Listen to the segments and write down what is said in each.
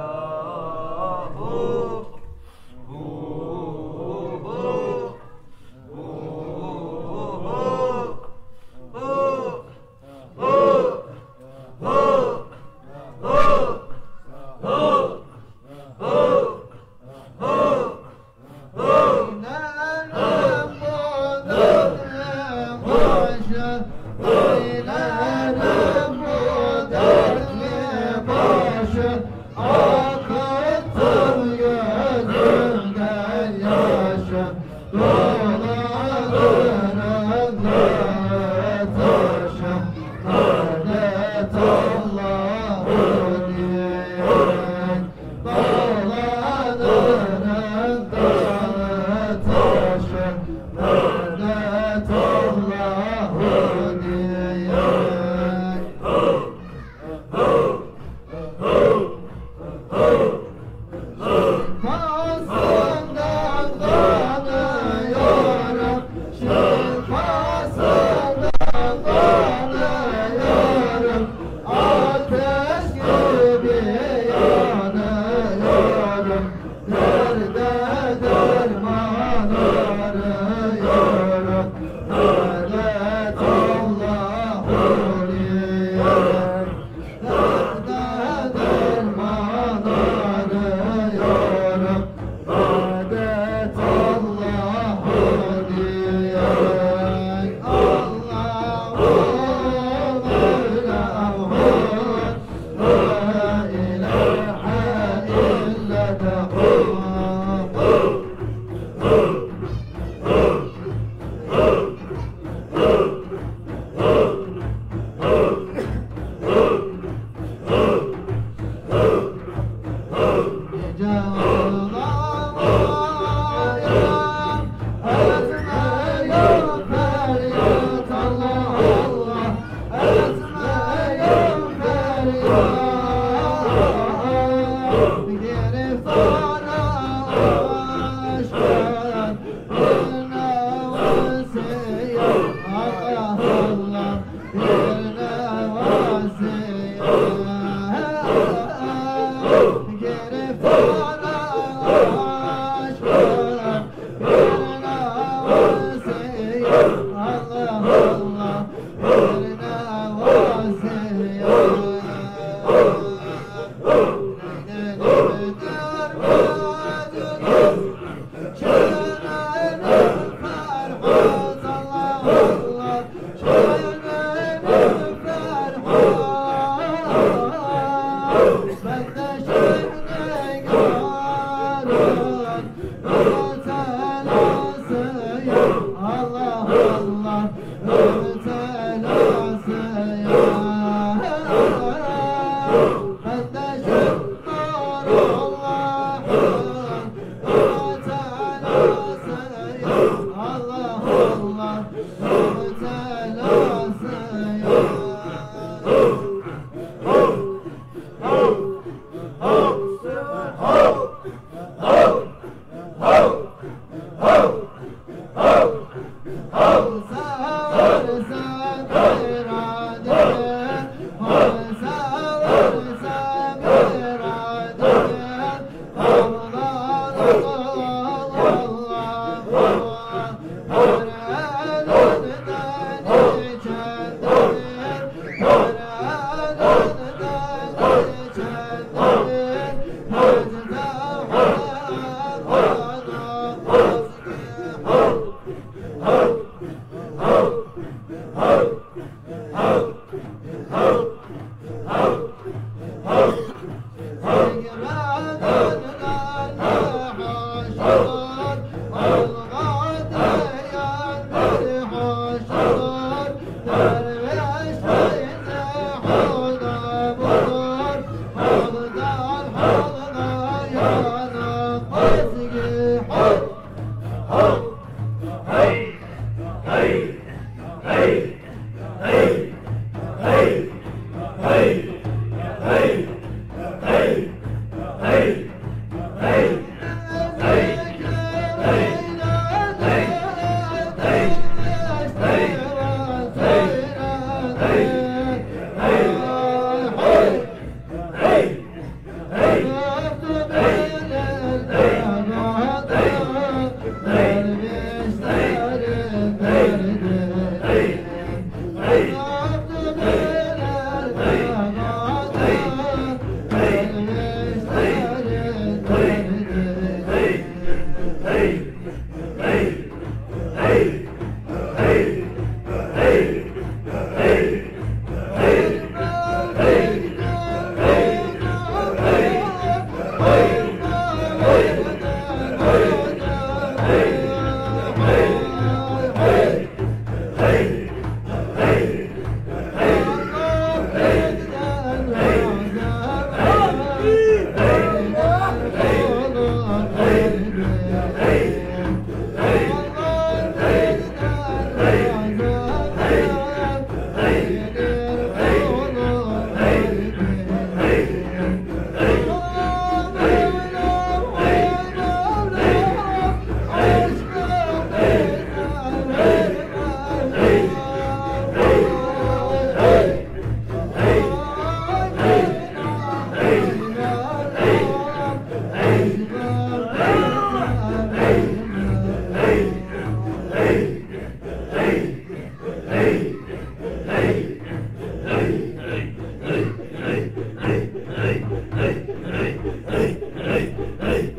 어... Hey!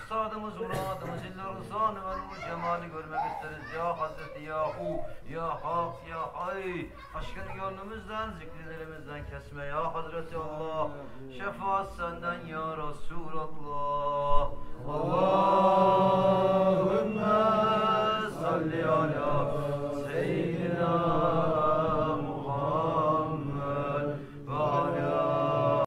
Maksadımız, muradımız, illa rızanı ve nur cemali görmek isteriz. Ya Hazreti Yahu, Ya Hak, Ya Hay. Aşkını gönlümüzden, zikirlerimizden kesme Ya Hazreti Allah. Şefaat senden Ya Resulallah. Allah